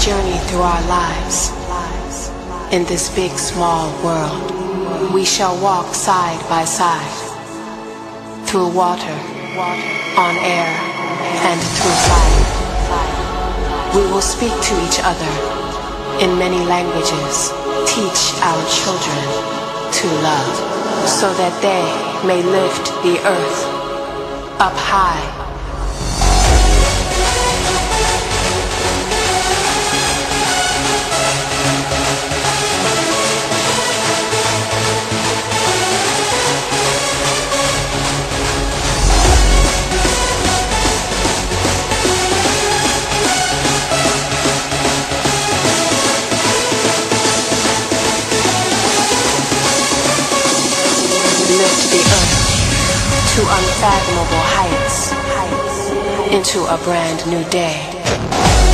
journey through our lives. In this big, small world, we shall walk side by side. Through water, on air, and through fire. We will speak to each other in many languages. Teach our children to love so that they may lift the earth up high. Lift the earth to unfathomable heights, into a brand new day.